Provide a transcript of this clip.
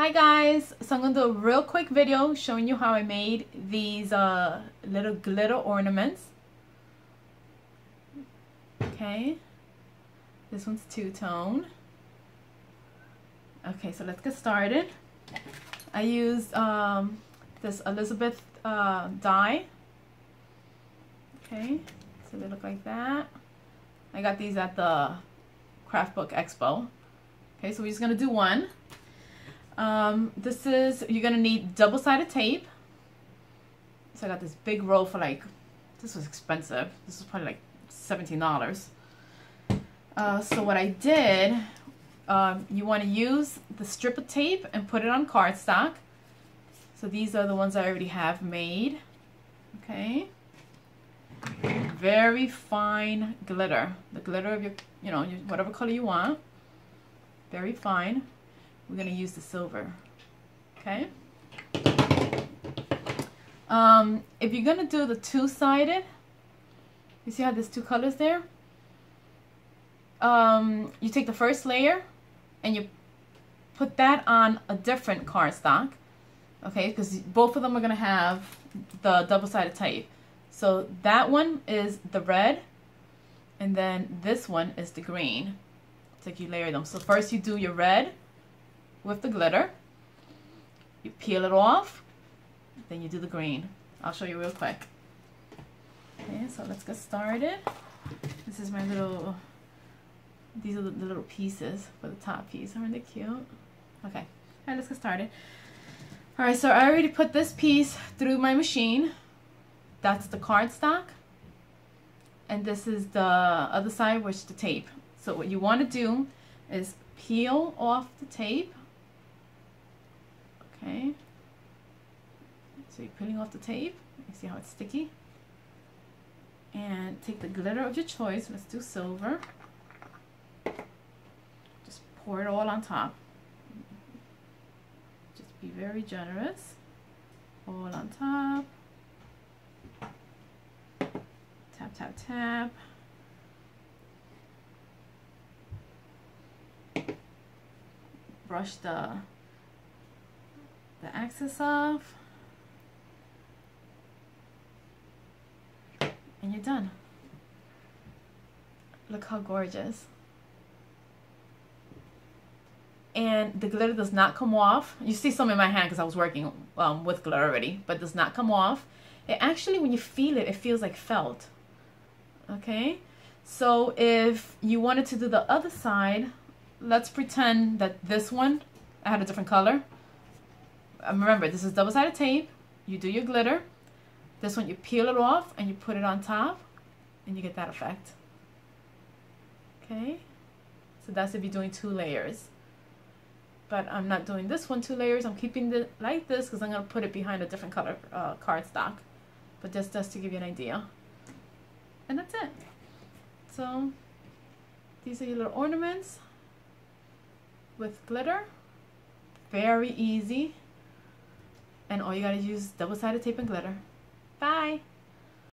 Hi guys, so I'm going to do a real quick video showing you how I made these uh, little glitter ornaments. Okay, this one's two-tone. Okay, so let's get started. I used um, this Elizabeth uh, die. Okay, so they look like that. I got these at the Craft Book Expo. Okay, so we're just going to do one. Um, this is, you're going to need double-sided tape. So I got this big roll for like, this was expensive. This was probably like $17. Uh, so what I did, um, you want to use the strip of tape and put it on cardstock. So these are the ones I already have made. Okay. Very fine glitter. The glitter of your, you know, whatever color you want. Very fine. We're going to use the silver. Okay. Um, if you're going to do the two-sided, you see how there's two colors there? Um, you take the first layer and you put that on a different cardstock. Okay, because both of them are going to have the double-sided tape. So that one is the red, and then this one is the green. It's like you layer them. So first you do your red with the glitter. You peel it off, then you do the green. I'll show you real quick. Okay, so let's get started. This is my little, these are the, the little pieces for the top piece. Aren't they cute? Okay, all right, let's get started. All right, so I already put this piece through my machine. That's the cardstock. And this is the other side, which the tape. So what you want to do is peel off the tape. Okay. So you're peeling off the tape. You see how it's sticky? And take the glitter of your choice. Let's do silver. Just pour it all on top. Just be very generous. All on top. Tap, tap, tap. brush the the excess off done look how gorgeous and the glitter does not come off you see some in my hand because I was working um, with glitter already but does not come off it actually when you feel it it feels like felt okay so if you wanted to do the other side let's pretend that this one, I had a different color. Remember, this is double-sided tape. You do your glitter. This one, you peel it off and you put it on top and you get that effect. Okay? So that's if you're doing two layers. But I'm not doing this one two layers. I'm keeping it like this because I'm going to put it behind a different color uh, cardstock. But just, just to give you an idea. And that's it. So these are your little ornaments with glitter. Very easy. And all you gotta use double-sided tape and glitter. Bye!